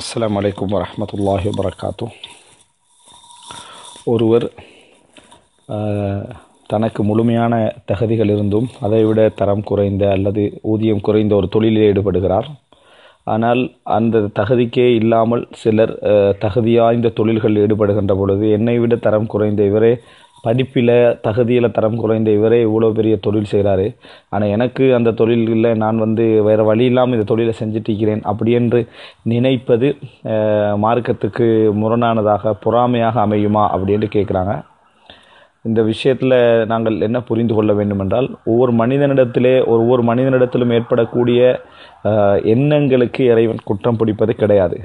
அஸ்லாம் வலைக்கம் வரமத்துல்லாஹி வபரகாத்து ஒருவர் தனக்கு முழுமையான தகுதிகள் இருந்தும் அதைவிட தரம் குறைந்த அல்லது ஊதியம் குறைந்த ஒரு தொழிலில் ஈடுபடுகிறார். ஆனால் அந்த தகுதிக்கே இல்லாமல் சிலர் தகுதியாய்ந்த தொழில்கள் ஈடுபடுகின்ற பொழுது என்னை விட தரம் குறைந்த இவரே படிப்பில் தகுதியில் தரம் குறைந்த இவரே இவ்வளோ பெரிய தொழில் செய்கிறாரு ஆனால் எனக்கு அந்த தொழிலில் நான் வந்து வேறு வழி இல்லாமல் இந்த தொழிலை செஞ்சுட்டு இருக்கிறேன் அப்படி என்று நினைப்பது மார்க்கத்துக்கு முரணானதாக பொறாமையாக அமையுமா அப்படின்னு கேட்குறாங்க இந்த விஷயத்தில் நாங்கள் என்ன புரிந்து கொள்ள வேண்டுமென்றால் ஒவ்வொரு மனிதனிடத்திலே ஒவ்வொரு மனிதனிடத்திலும் ஏற்படக்கூடிய எண்ணங்களுக்கு இறைவன் குற்றம் பிடிப்பது கிடையாது.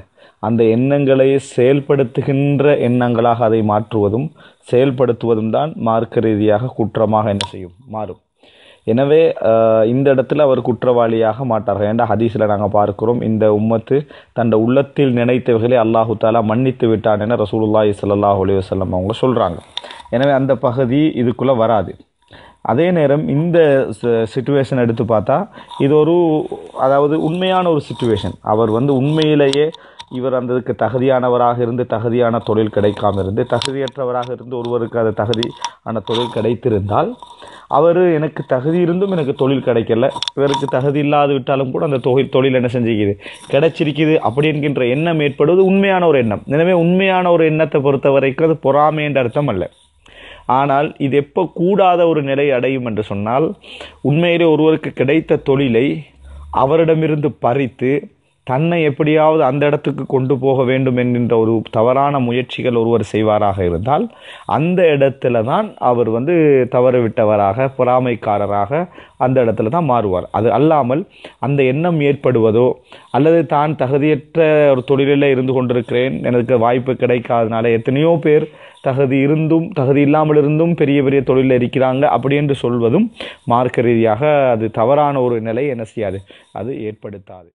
அந்த எண்ணங்களை செயல்படுத்துகின்ற எண்ணங்களாக அதை மாற்றுவதும் செயல்படுத்துவதும் தான் மார்க்க ரீதியாக குற்றமாக என்ன செய்யும்? மாறும். எனவே இந்த இடத்துல அவர் குற்றவாளியாக மாட்டார்கள். ஏண்டா ஹதீஸில் நாங்கள் பார்க்கிறோம் இந்த உம்மத்து தன் உள்ளத்தில் நினைத்தவர்களை அல்லாஹு தாலா மன்னித்து விட்டான் என ரசூலுல்லாஹி சல்லாஹ் அலி வஸல்லம் அவங்க சொல்கிறாங்க எனவே அந்த பகுதி இதுக்குள்ளே வராது. அதே நேரம் இந்த சுச்சுவேஷன் எடுத்து பார்த்தா இது ஒரு அதாவது உண்மையான ஒரு சுச்சுவேஷன் அவர் வந்து உண்மையிலேயே இவர் அந்ததுக்கு தகுதியானவராக இருந்து தகுதியான தொழில் கிடைக்காம இருந்து தகுதியற்றவராக இருந்து ஒருவருக்கு அது தகுதியான தொழில் கிடைத்திருந்தால் அவர் எனக்கு தகுதி இருந்தும் எனக்கு தொழில் கிடைக்கல. இவருக்கு தகுதி இல்லாது விட்டாலும் கூட அந்த தொழில் தொழில் என்ன செஞ்சுக்குது? கிடைச்சிருக்குது அப்படி என்கின்ற எண்ணம் ஏற்படுவது உண்மையான ஒரு எண்ணம். எனவே உண்மையான ஒரு எண்ணத்தை பொறுத்த வரைக்கும் அது பொறாமை என்ற அர்த்தம் அல்ல. ஆனால் இது எப்போ கூடாத ஒரு நிலை அடையும் என்று சொன்னால் உண்மையிலே ஒருவருக்கு கிடைத்த தொழிலை அவரிடமிருந்து பறித்து தன்னை எப்படியாவது அந்த இடத்துக்கு கொண்டு போக வேண்டும் என்கின்ற ஒரு தவறான முயற்சிகள் ஒருவர் செய்வாராக இருந்தால் அந்த இடத்துல தான் அவர் வந்து தவறுவிட்டவராக பொறாமைக்காரராக அந்த இடத்துல தான் மாறுவார். அது அல்லாமல் அந்த எண்ணம் ஏற்படுவதோ அல்லது தான் தகுதியற்ற ஒரு தொழிலில் இருந்து கொண்டிருக்கிறேன் எனக்கு வாய்ப்பு கிடைக்காதனால எத்தனையோ பேர் தகுதி இருந்தும் தகுதி இல்லாமல் இருந்தும் பெரிய பெரிய தொழிலில் இருக்கிறாங்க அப்படி என்று சொல்வதும் மார்க்க ரீதியாக அது தவறான ஒரு நிலை என்ன செய்யாது? அது ஏற்படுத்தாது.